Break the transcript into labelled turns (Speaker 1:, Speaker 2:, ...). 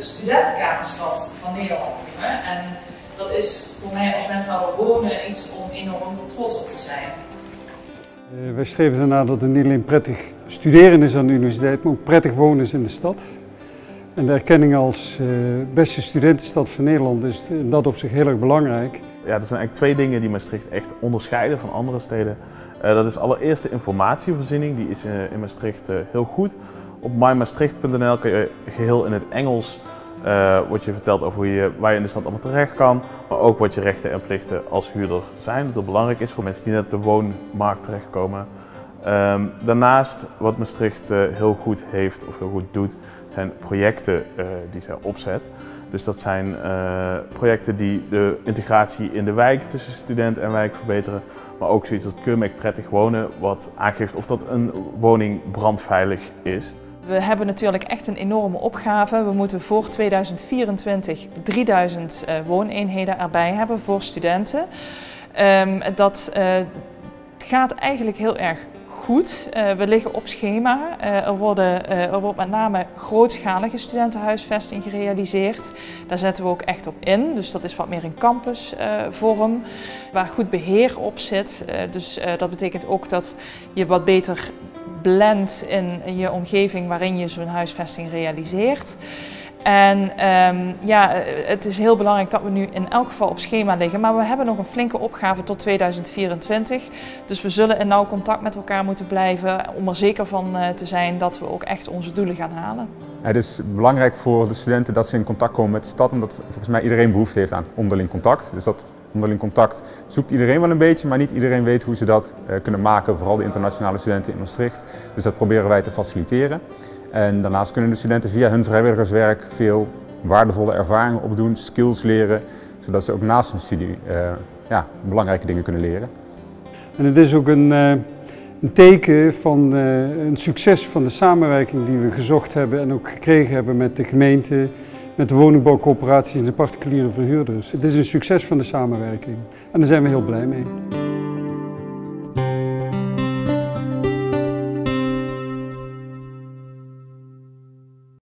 Speaker 1: studentenkamerstad van Nederland noemen. En dat is voor mij als wethouder wonen iets om enorm trots op te zijn.
Speaker 2: Uh, wij streven ernaar dat het niet alleen prettig studeren is aan de universiteit, maar ook prettig wonen is in de stad. En de erkenning als uh, beste studentenstad van Nederland is in dat opzicht heel erg belangrijk.
Speaker 3: Ja, er zijn eigenlijk twee dingen die Maastricht echt onderscheiden van andere steden. Uh, dat is allereerst de informatievoorziening, die is in Maastricht heel goed. Op mymaastricht.nl kun je geheel in het Engels uh, wordt je verteld over hoe je, waar je in de stad allemaal terecht kan, maar ook wat je rechten en plichten als huurder zijn. Dat het belangrijk is voor mensen die net op de woonmarkt terechtkomen. Um, daarnaast, wat Maastricht uh, heel goed heeft of heel goed doet, zijn projecten uh, die zij opzet. Dus dat zijn projecten die de integratie in de wijk tussen student en wijk verbeteren. Maar ook zoiets als het prettig wonen, wat aangeeft of dat een woning brandveilig is.
Speaker 4: We hebben natuurlijk echt een enorme opgave. We moeten voor 2024 3000 uh, wooneenheden erbij hebben voor studenten. Um, dat uh, gaat eigenlijk heel erg goed. Uh, we liggen op schema. Er, worden, er wordt met name grootschalige studentenhuisvesting gerealiseerd. Daar zetten we ook echt op in. Dus dat is wat meer een campusvorm waar goed beheer op zit. dus dat betekent ook dat je wat beter blendt in je omgeving waarin je zo'n huisvesting realiseert. En um, ja, het is heel belangrijk dat we nu in elk geval op schema liggen, maar we hebben nog een flinke opgave tot 2024. Dus we zullen in nauw contact met elkaar moeten blijven om er zeker van uh, te zijn dat we ook echt onze doelen gaan halen.
Speaker 5: Het is belangrijk voor de studenten dat ze in contact komen met de stad, omdat volgens mij iedereen behoefte heeft aan onderling contact. Dus dat onderling contact zoekt iedereen wel een beetje, maar niet iedereen weet hoe ze dat uh, kunnen maken, vooral de internationale studenten in Maastricht. Dus dat proberen wij te faciliteren. En daarnaast kunnen de studenten via hun vrijwilligerswerk veel waardevolle ervaringen opdoen, skills leren, zodat ze ook naast hun studie uh, ja, belangrijke dingen kunnen leren.
Speaker 2: En het is ook een, uh, een teken van uh, een succes van de samenwerking die we gezocht hebben en ook gekregen hebben met de gemeente, met de woningbouwcoöperaties en de particuliere verhuurders. Het is een succes van de samenwerking en daar zijn we heel blij mee.